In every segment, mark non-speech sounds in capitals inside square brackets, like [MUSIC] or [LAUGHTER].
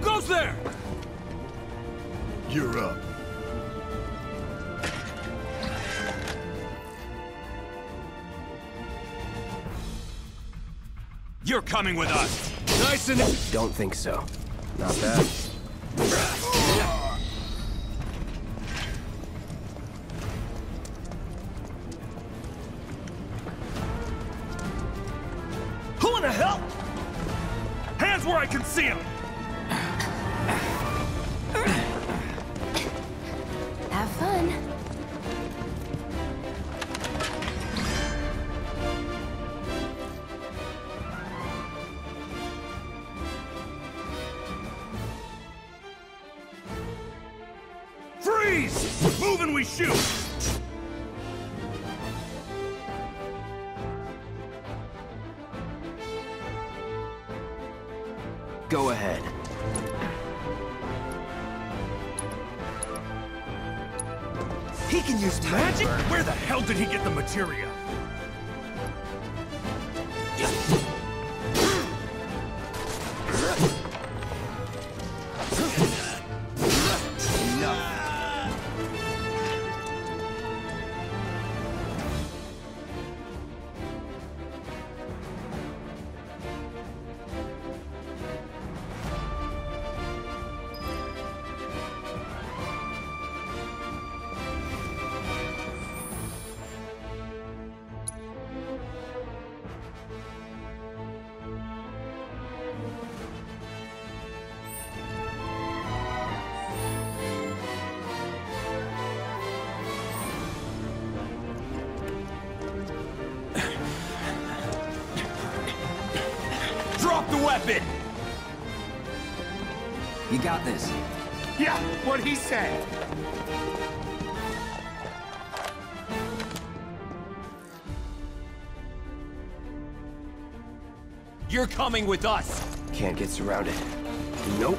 Who goes there? You're up. You're coming with us. Nice and... Don't think so. Not bad. Did weapon! You got this. Yeah, what he said. You're coming with us. Can't get surrounded. Nope.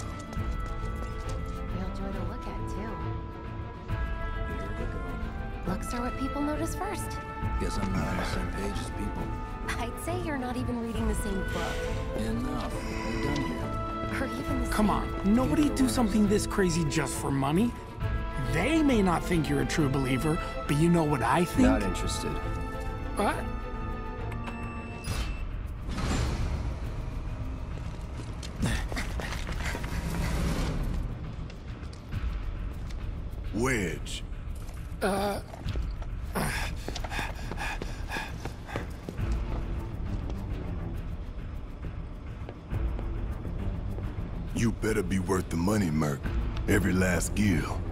are what people notice first. Guess I'm not on the same page as people. I'd say you're not even reading the same book. Enough. We're done here. Or even the Come on. Nobody do something this crazy just for money. They may not think you're a true believer, but you know what I think? Not interested. What? Wedge. Uh, money, Merc. Every last gil.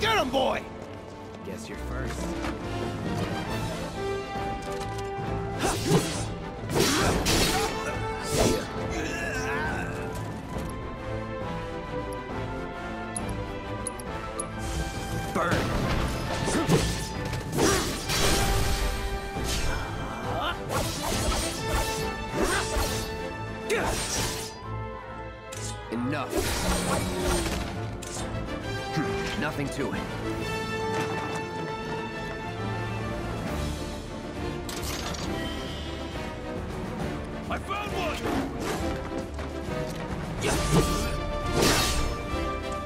Get him, boy! Guess you're first. Burn. Enough. Nothing to it. I found one!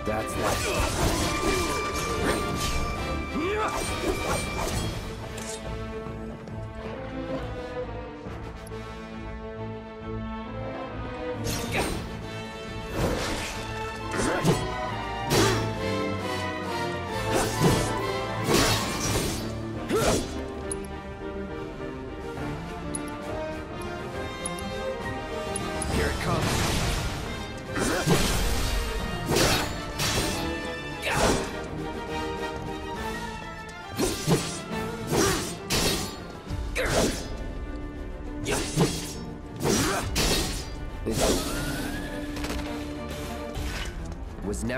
That's that.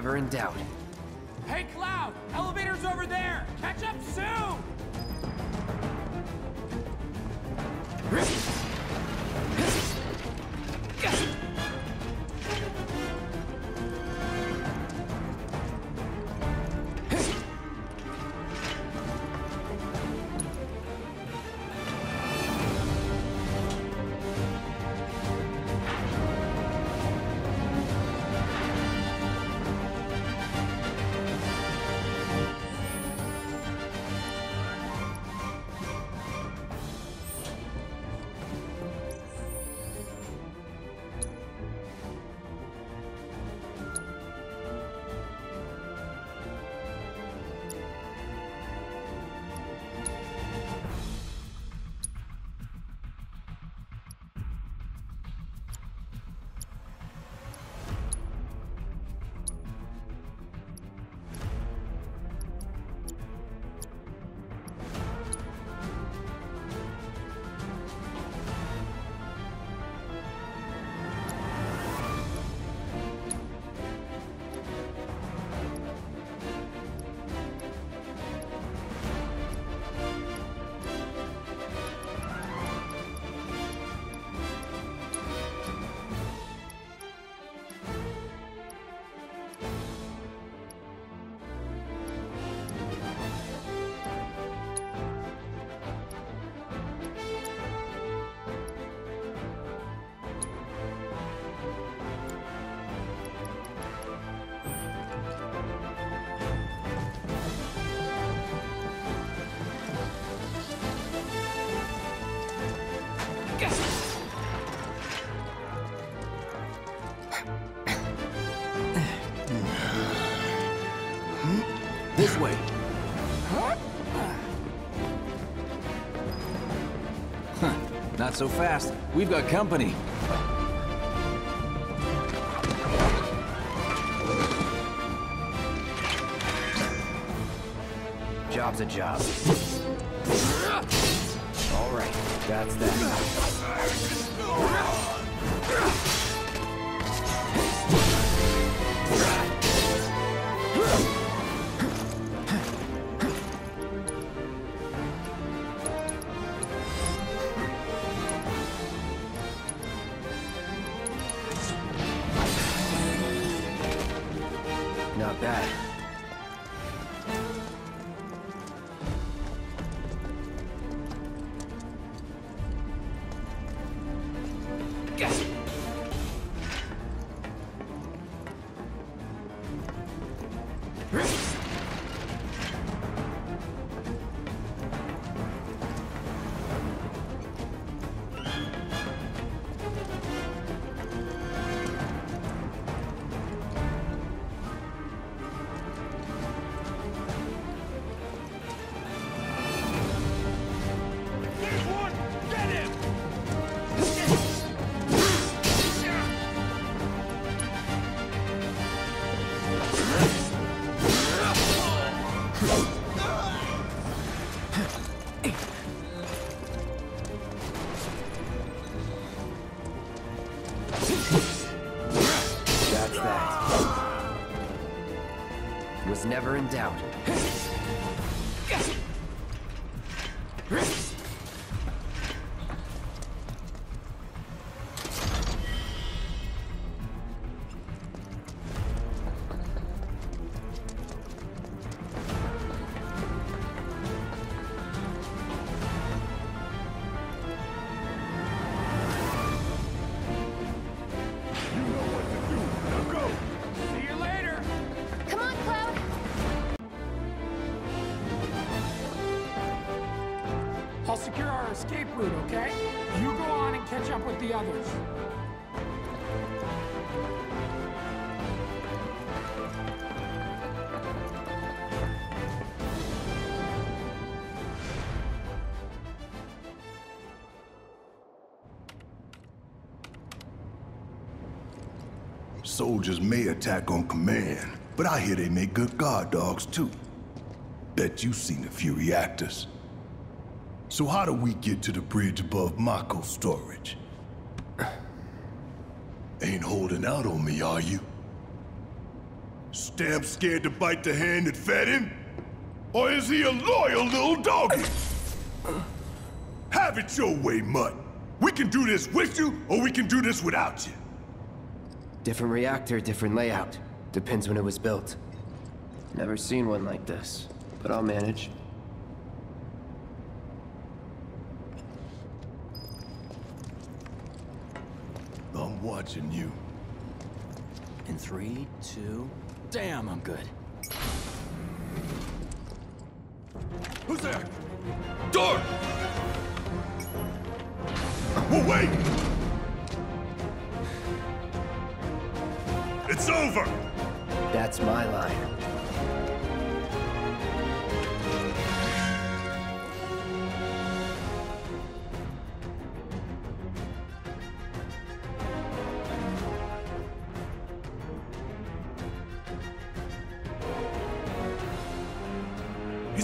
Was never in doubt. Not so fast. We've got company. Job's a job. All right, that's that. Escape route, okay? You go on and catch up with the others. Soldiers may attack on command, but I hear they make good guard dogs too. Bet you've seen a few reactors. So how do we get to the bridge above Mako storage? [SIGHS] Ain't holding out on me, are you? Stamp scared to bite the hand that fed him? Or is he a loyal little doggy? Have it your way, Mutt. We can do this with you, or we can do this without you. Different reactor, different layout. Depends when it was built. Never seen one like this, but I'll manage. I'm watching you. In three, two... Damn, I'm good. Who's there? Door! Well, wait! It's over! That's my line.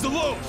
Alone!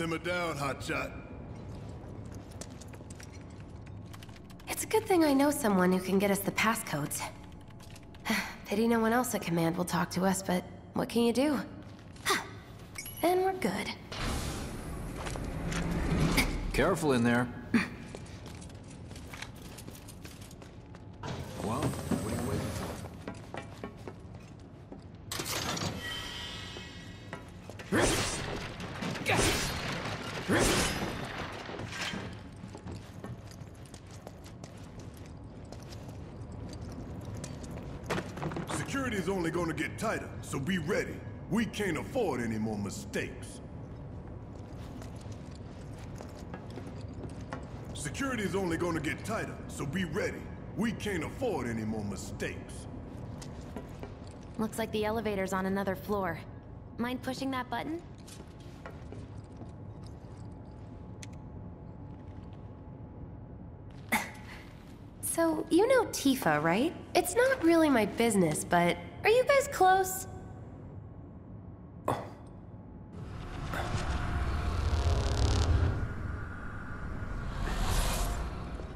Simmer down, Hotshot. It's a good thing I know someone who can get us the passcodes. [SIGHS] Pity no one else at command will talk to us, but what can you do? And we're good. Careful in there. [LAUGHS] Security's only gonna get tighter, so be ready. We can't afford any more mistakes. Security is only gonna get tighter, so be ready. We can't afford any more mistakes. Looks like the elevator's on another floor. Mind pushing that button? [LAUGHS] So, you know Tifa, right? It's not really my business, but are you guys close?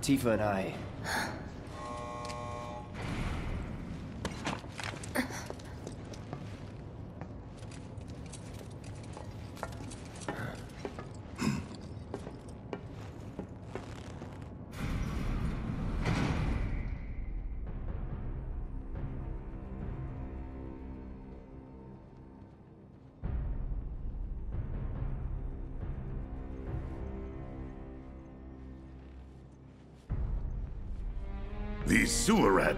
Tifa and I.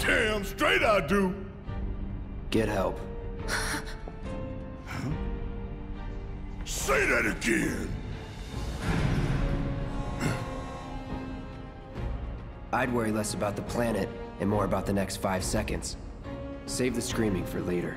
Damn straight I do! Get help. Say that again! I'd worry less about the planet and more about the next five seconds. Save the screaming for later.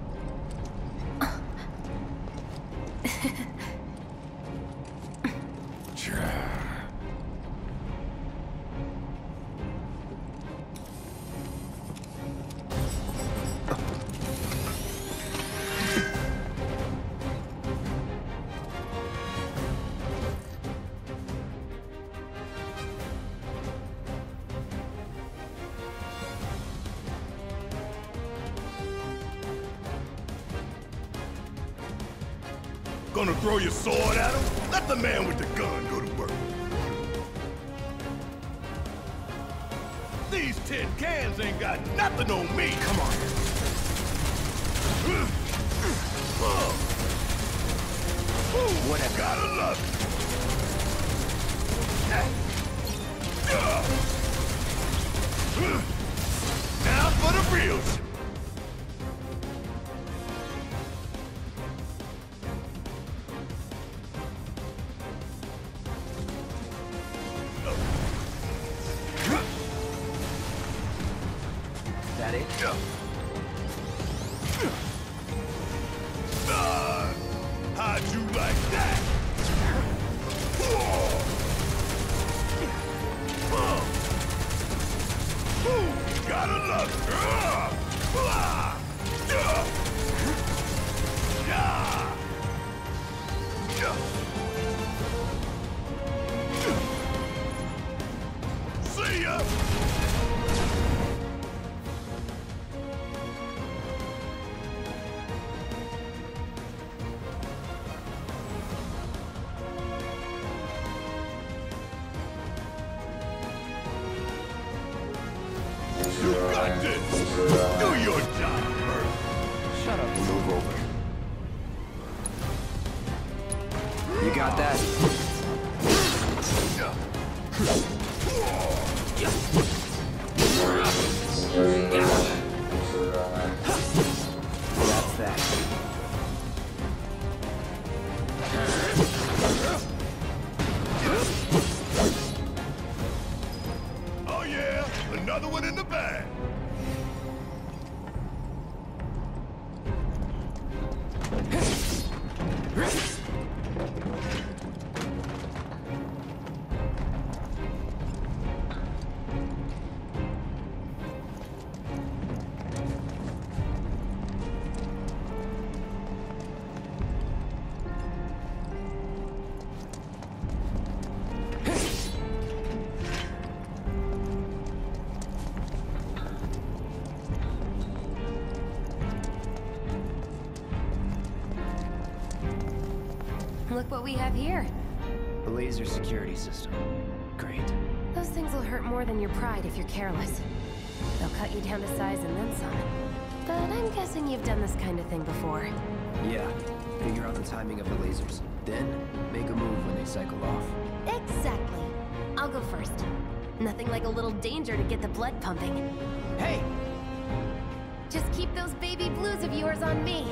Gonna throw your sword at him? Let the man with the gun go to work. These tin cans ain't got nothing on me. Come on. Whatever. Gotta love. Now for the real That's what we have here. The laser security system. Great. Those things will hurt more than your pride if you're careless. They'll cut you down to size and then some. But I'm guessing you've done this kind of thing before. Yeah. Figure out the timing of the lasers. Then, make a move when they cycle off. Exactly. I'll go first. Nothing like a little danger to get the blood pumping. Hey! Just keep those baby blues of yours on me.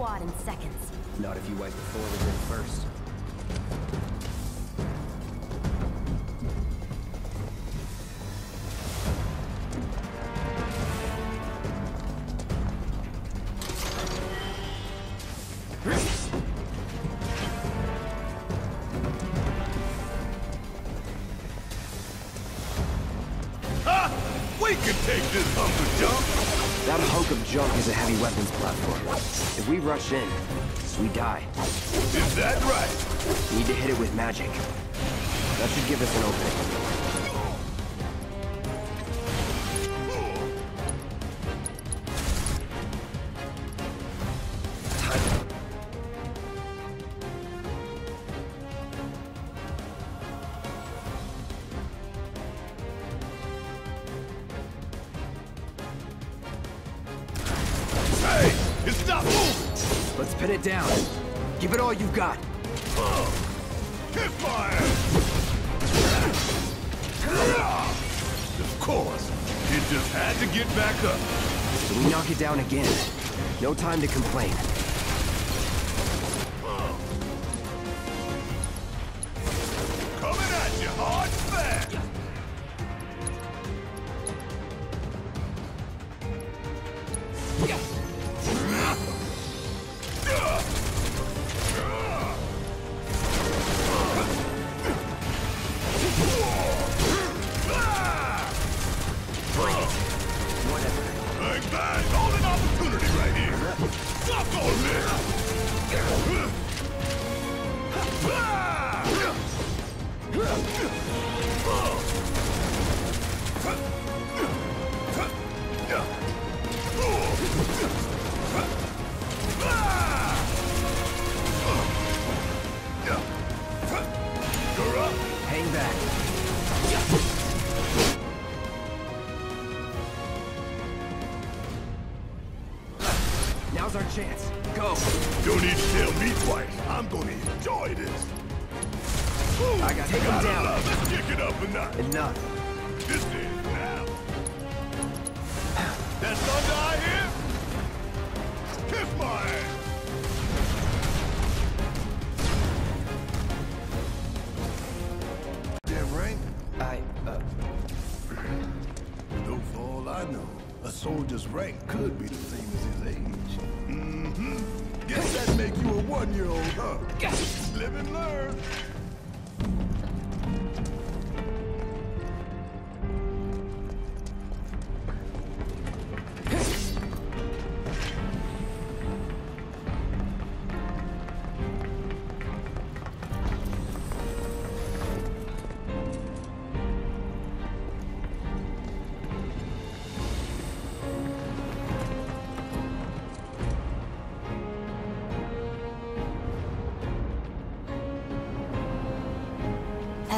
Squad in seconds. Not if you wipe the forward in first. Ha! We can take this hunk of junk. That hunk of junk is a heavy weapons platform. If we rush in, we die. Is that right? Need to hit it with magic. That should give us an opening. Time to complain. Chance. Go! Don't need to tell me twice. I'm gonna enjoy this. Ooh, I gotta Take him down. enough. Let's kick it up a notch. Enough. This is now. That thunder I hear? Kiss my ass. Soldier's rank could be the same as his age. Mm-hmm. Guess that make you a one-year-old, huh? Live and learn.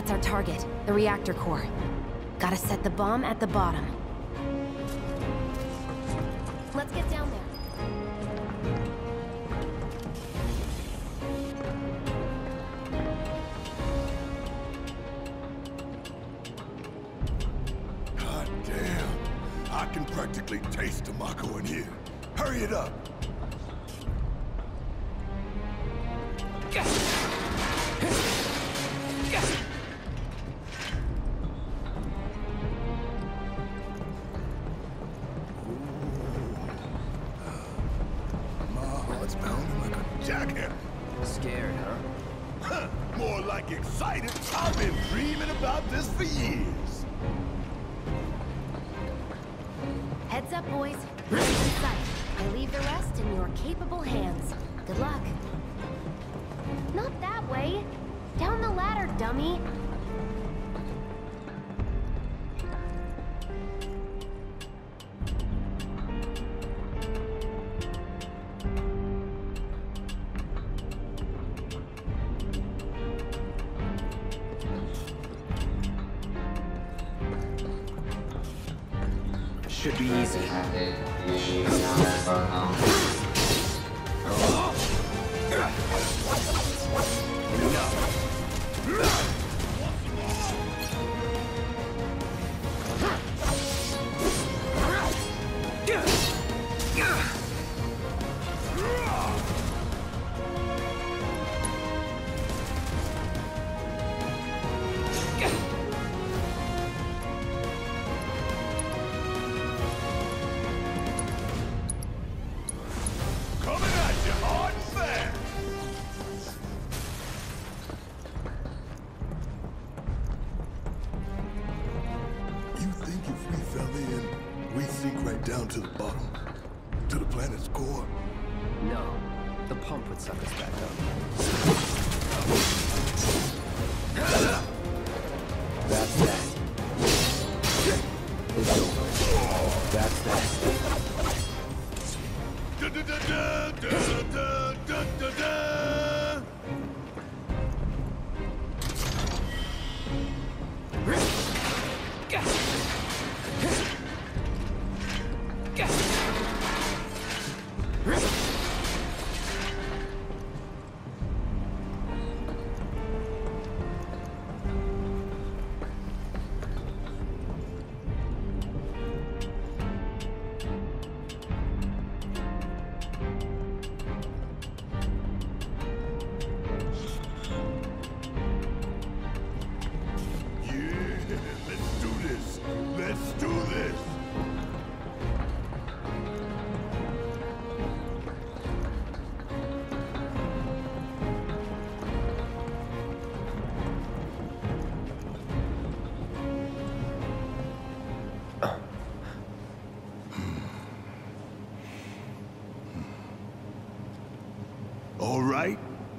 That's our target, the reactor core. Gotta set the bomb at the bottom. Pounding like scared, huh? Huh, [LAUGHS] More like excited. I've been dreaming about this for years. Heads up, boys. Mission in. I leave the rest in your capable hands. Good luck. Not that way. Down the ladder, dummy. Should be easy.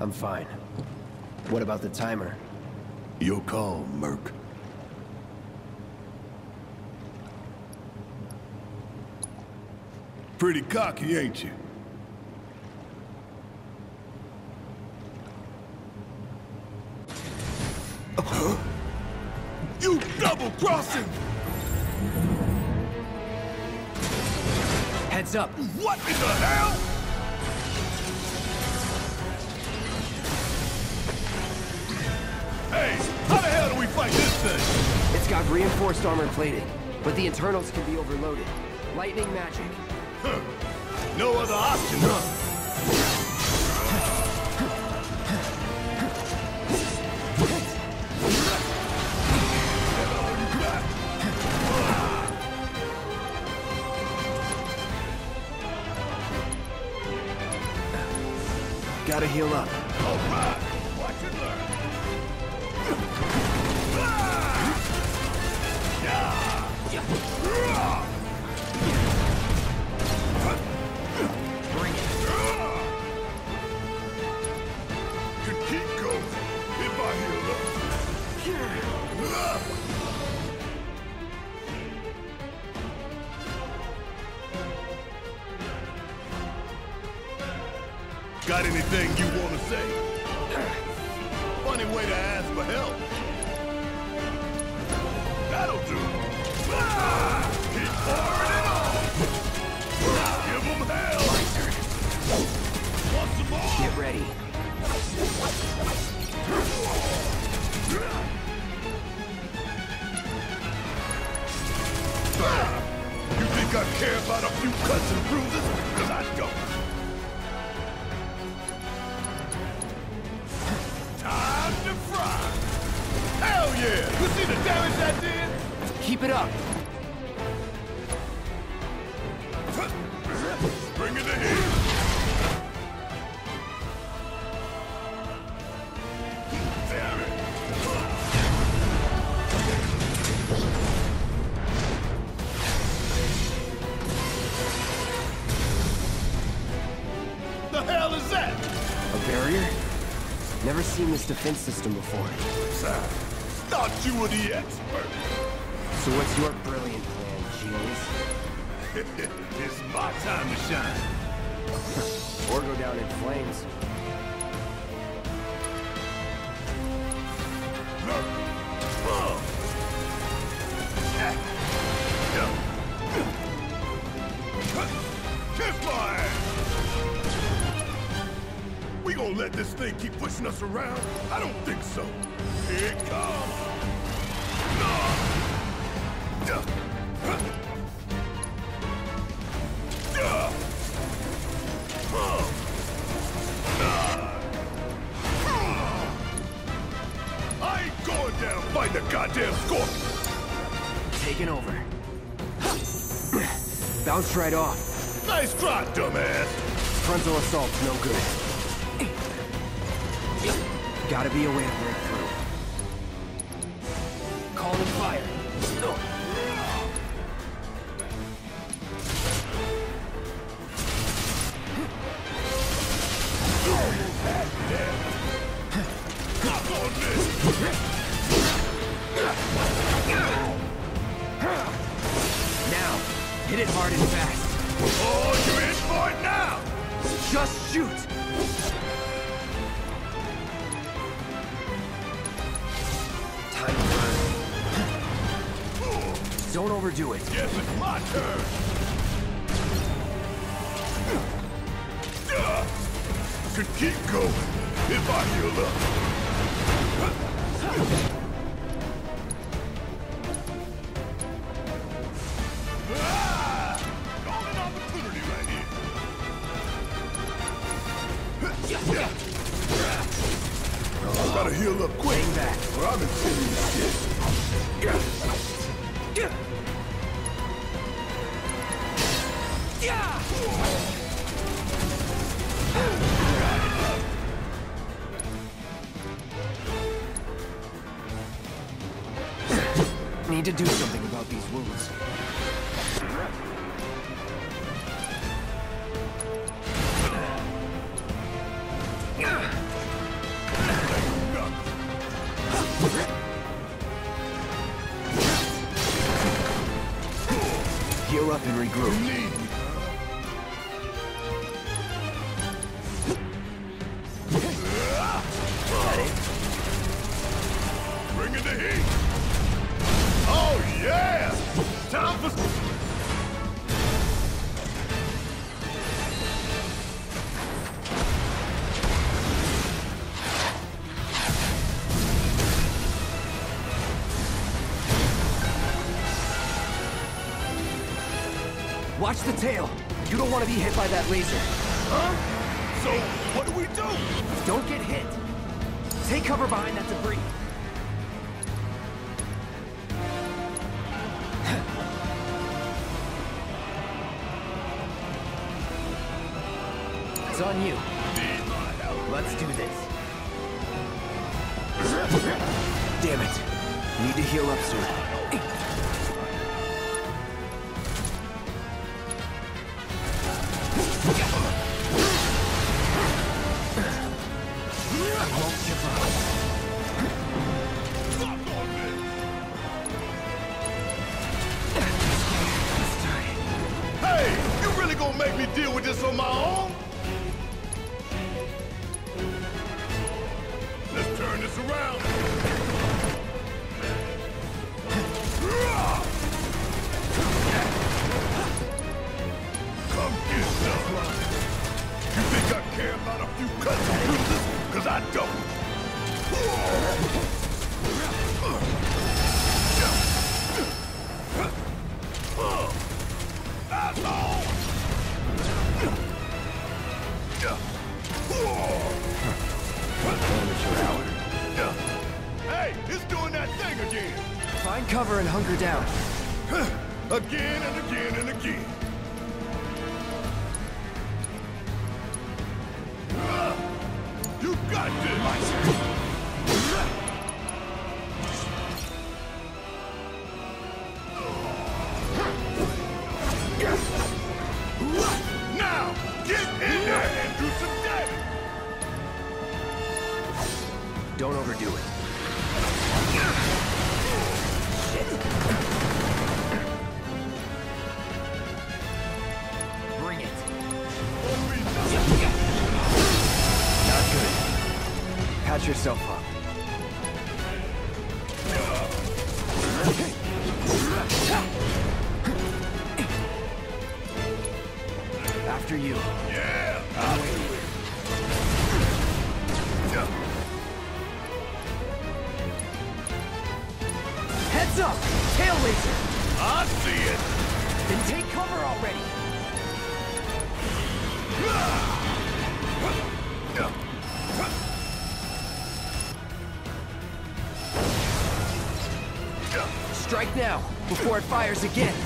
I'm fine. What about the timer? Your call, Merc. Pretty cocky, ain't you? [GASPS] You double-crossing! Heads up! What in the hell? Got reinforced armor plating, but the internals can be overloaded. Lightning magic. Huh. No other option, huh? Gotta heal up. Care about a few cuts and bruises? Cause I don't. Time to fry! Hell yeah! You see the damage did? Keep it up. Defense system before. Sir, thought you were the expert. So what's your brilliant plan, genius? [LAUGHS] it's my time to shine. Or go down in flames. Pushing us around? I don't think so. Here it comes. I ain't going down fighting a goddamn scorpion. Taking over. Bounced right off. Nice try, dumbass. Frontal assault's no good. Gotta be a way to break going if I heal up. to do some Watch the tail. You don't want to be hit by that laser. Huh? So, what do we do? Don't get hit. Take cover behind that debris. it's on you. Let's do this. Damn it. Need to heal up soon. fires again.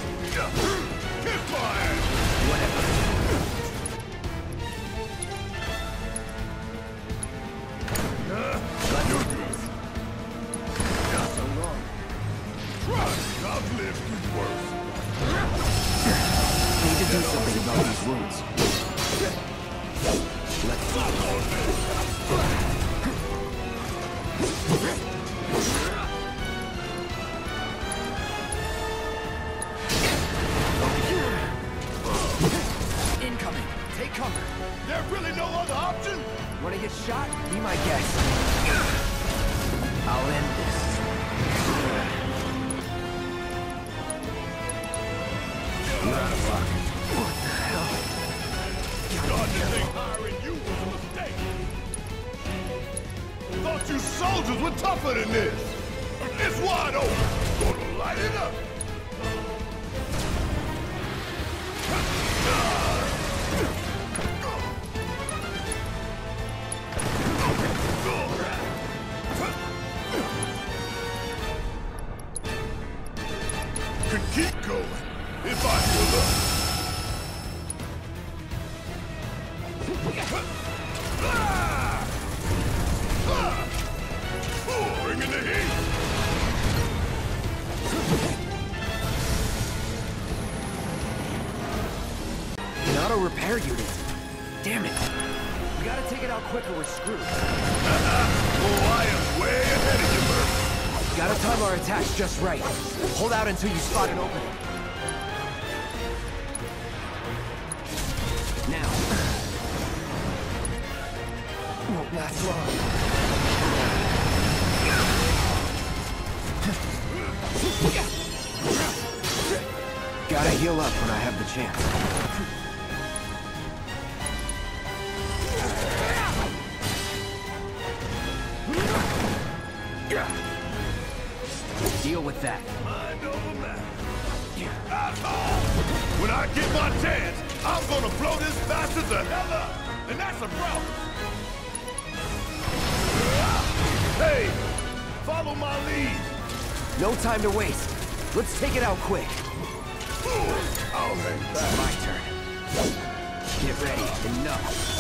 God, think hiring you was a mistake? Thought you soldiers were tougher than this. It's wide open. Gonna light it up. out until you spot quick. My turn. Get ready. Enough.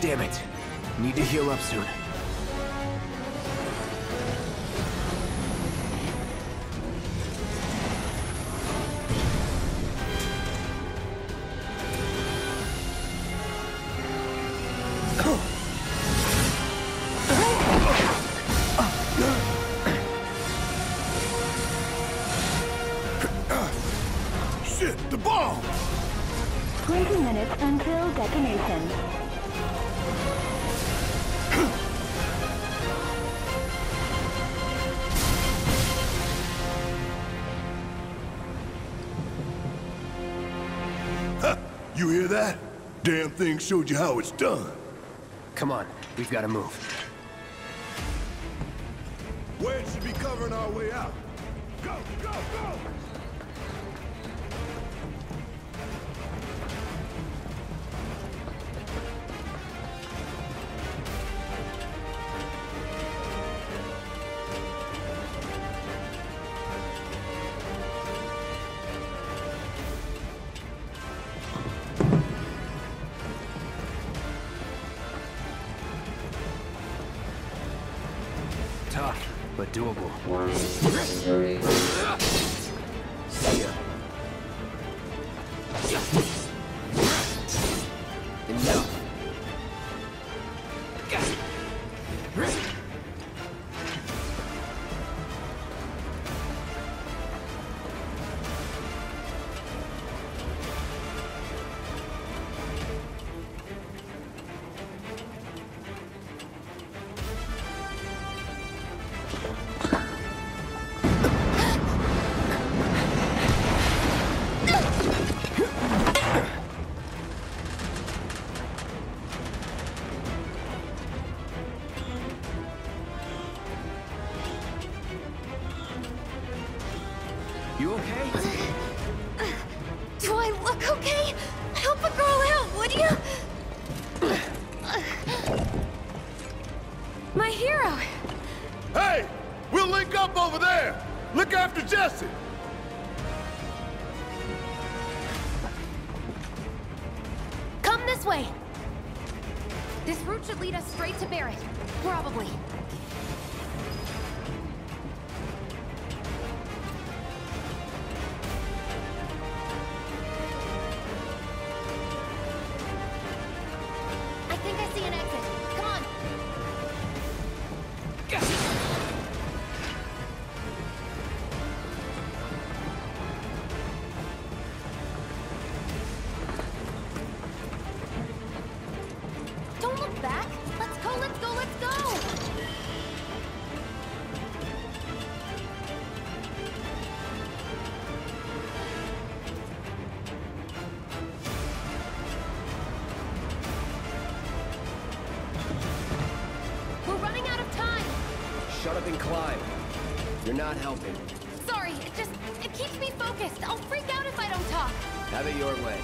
Damn it. Need to heal up soon. damn thing showed you how it's done. Come on, we've got to move. not helping. Sorry, it just... it keeps me focused. I'll freak out if I don't talk. Have it your way.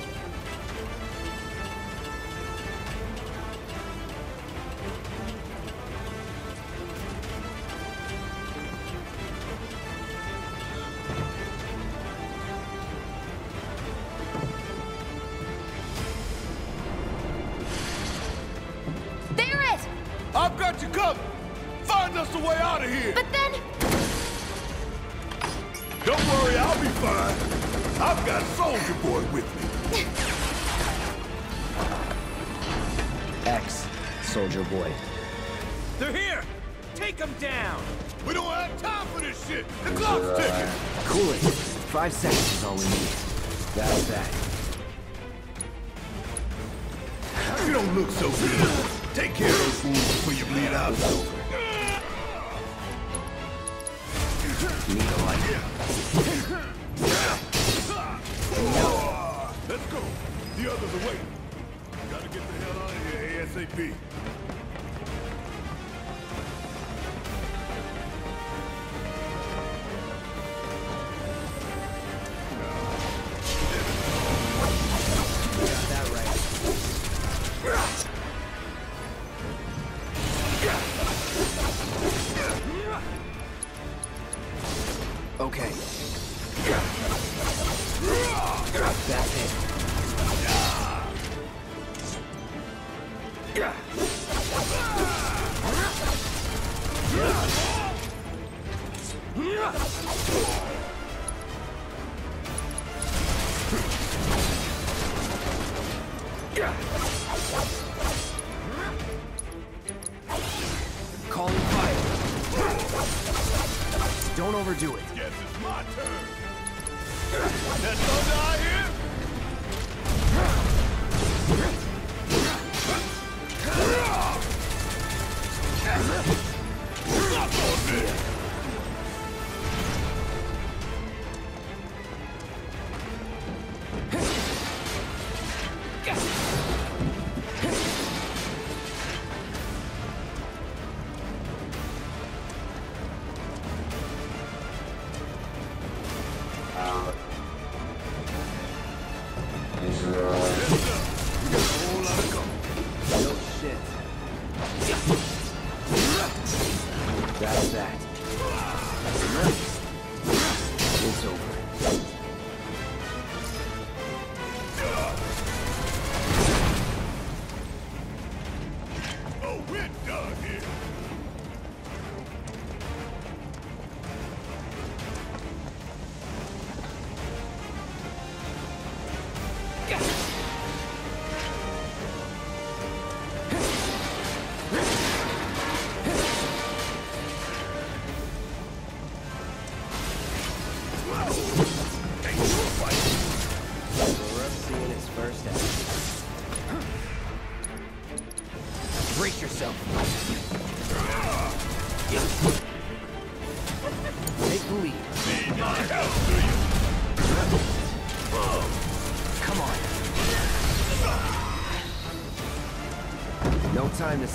I've got you covered! Find us a way out of here! But then. But then... Don't worry, I'll be fine. I've got Soldier Boy with me. [LAUGHS] X, Soldier Boy. They're here! Take them down! We don't have time for this shit! The clock's ticking! Cool it. Five seconds is all we need. That's that. You don't look so good. Take care of those wounds before you bleed out. Need a light. Let's go. The others are waiting. Gotta get the hell out of here ASAP.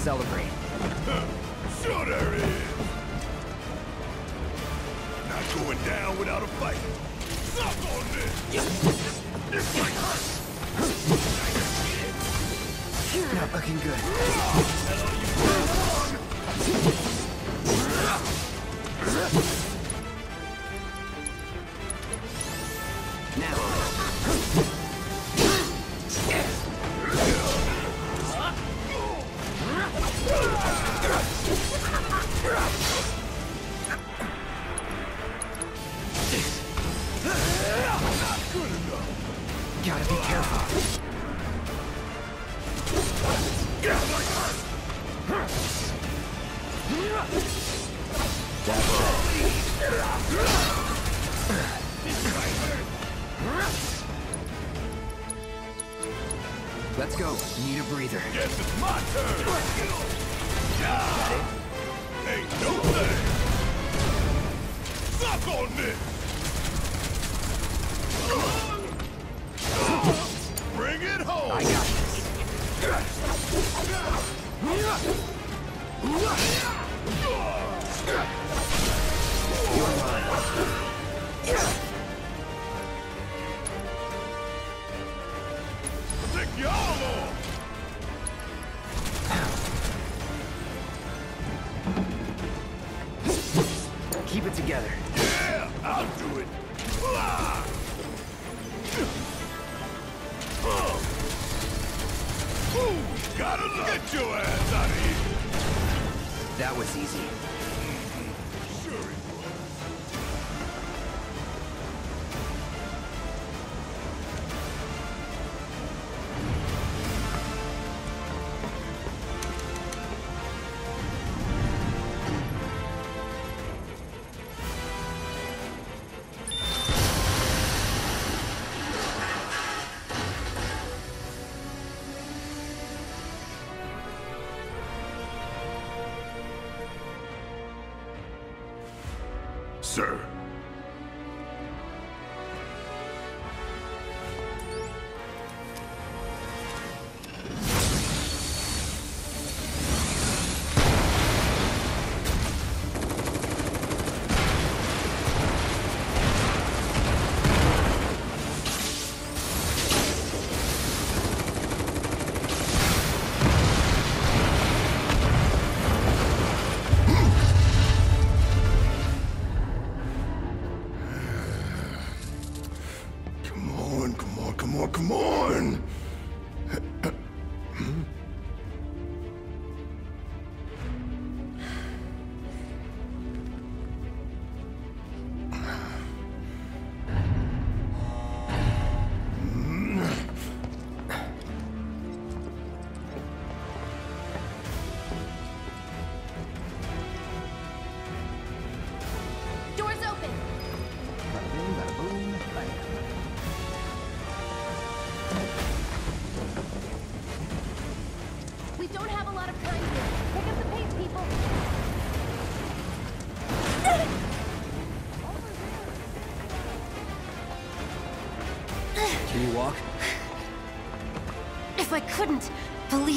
Celebrate.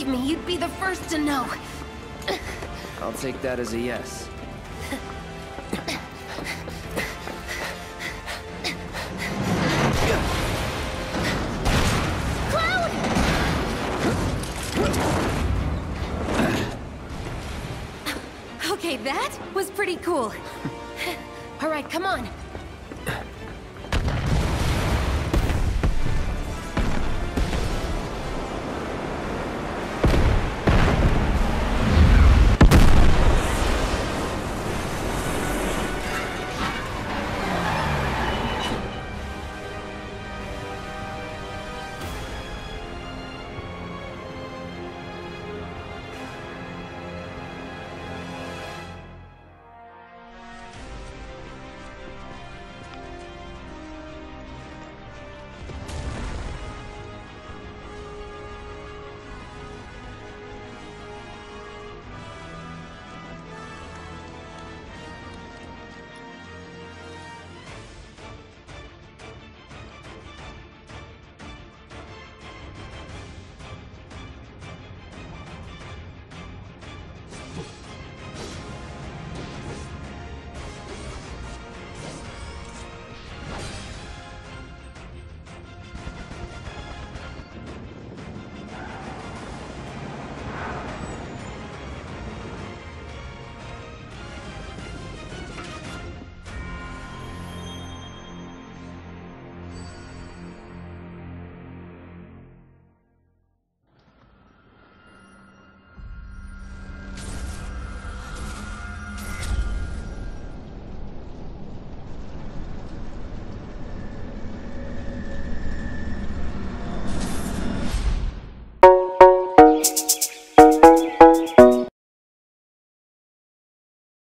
Me, you'd be the first to know. I'll take that as a yes. Okay, that was pretty cool. All right, come on.